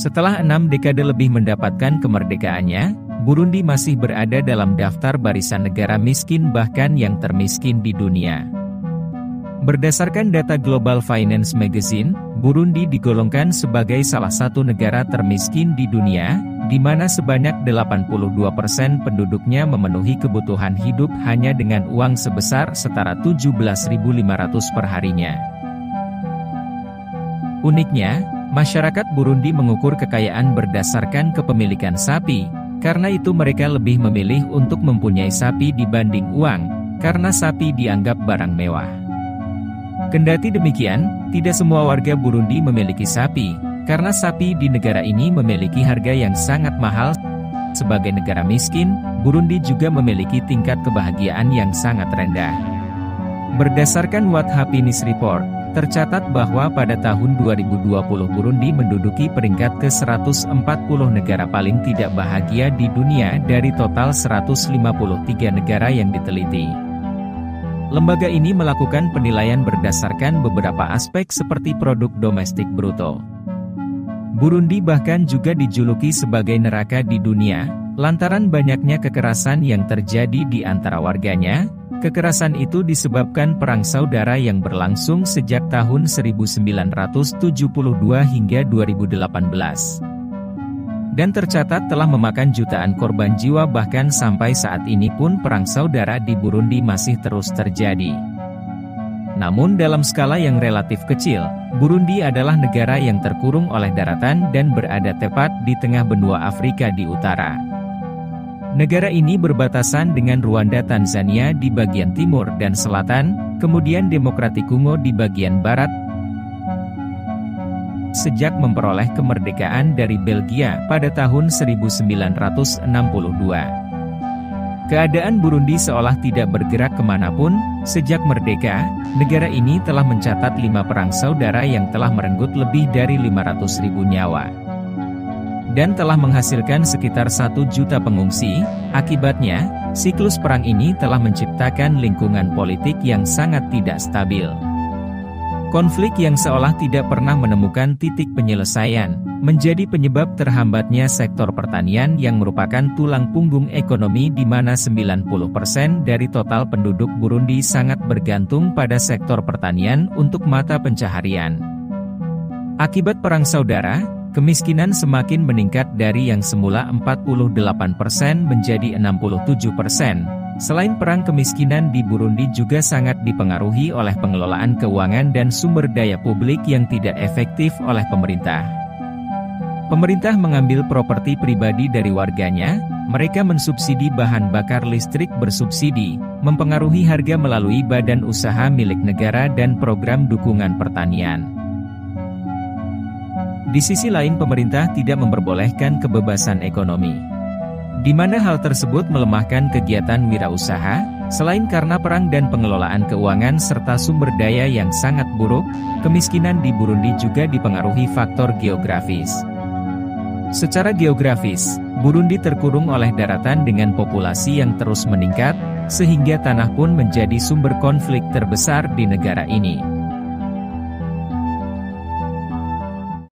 Setelah enam dekade lebih mendapatkan kemerdekaannya, Burundi masih berada dalam daftar barisan negara miskin bahkan yang termiskin di dunia. Berdasarkan data Global Finance Magazine, Burundi digolongkan sebagai salah satu negara termiskin di dunia, di mana sebanyak 82% penduduknya memenuhi kebutuhan hidup hanya dengan uang sebesar setara 17.500 per harinya. Uniknya, masyarakat Burundi mengukur kekayaan berdasarkan kepemilikan sapi, karena itu mereka lebih memilih untuk mempunyai sapi dibanding uang, karena sapi dianggap barang mewah. Kendati demikian, tidak semua warga Burundi memiliki sapi, karena sapi di negara ini memiliki harga yang sangat mahal. Sebagai negara miskin, Burundi juga memiliki tingkat kebahagiaan yang sangat rendah. Berdasarkan What Happiness Report, tercatat bahwa pada tahun 2020 Burundi menduduki peringkat ke-140 negara paling tidak bahagia di dunia dari total 153 negara yang diteliti. Lembaga ini melakukan penilaian berdasarkan beberapa aspek seperti produk domestik bruto. Burundi bahkan juga dijuluki sebagai neraka di dunia, lantaran banyaknya kekerasan yang terjadi di antara warganya. Kekerasan itu disebabkan perang saudara yang berlangsung sejak tahun 1972 hingga 2018 dan tercatat telah memakan jutaan korban jiwa bahkan sampai saat ini pun perang saudara di Burundi masih terus terjadi. Namun dalam skala yang relatif kecil, Burundi adalah negara yang terkurung oleh daratan dan berada tepat di tengah benua Afrika di utara. Negara ini berbatasan dengan Rwanda Tanzania di bagian timur dan selatan, kemudian Demokratik Kongo di bagian barat, sejak memperoleh kemerdekaan dari Belgia pada tahun 1962. Keadaan Burundi seolah tidak bergerak ke mana pun, sejak merdeka, negara ini telah mencatat lima perang saudara yang telah merenggut lebih dari 500 ribu nyawa. Dan telah menghasilkan sekitar satu juta pengungsi, akibatnya, siklus perang ini telah menciptakan lingkungan politik yang sangat tidak stabil. Konflik yang seolah tidak pernah menemukan titik penyelesaian, menjadi penyebab terhambatnya sektor pertanian yang merupakan tulang punggung ekonomi di mana 90% dari total penduduk Burundi sangat bergantung pada sektor pertanian untuk mata pencaharian. Akibat perang saudara, kemiskinan semakin meningkat dari yang semula 48% menjadi 67%, Selain perang kemiskinan di Burundi juga sangat dipengaruhi oleh pengelolaan keuangan dan sumber daya publik yang tidak efektif oleh pemerintah. Pemerintah mengambil properti pribadi dari warganya, mereka mensubsidi bahan bakar listrik bersubsidi, mempengaruhi harga melalui badan usaha milik negara dan program dukungan pertanian. Di sisi lain pemerintah tidak memperbolehkan kebebasan ekonomi di mana hal tersebut melemahkan kegiatan wirausaha, selain karena perang dan pengelolaan keuangan serta sumber daya yang sangat buruk, kemiskinan di Burundi juga dipengaruhi faktor geografis. Secara geografis, Burundi terkurung oleh daratan dengan populasi yang terus meningkat, sehingga tanah pun menjadi sumber konflik terbesar di negara ini.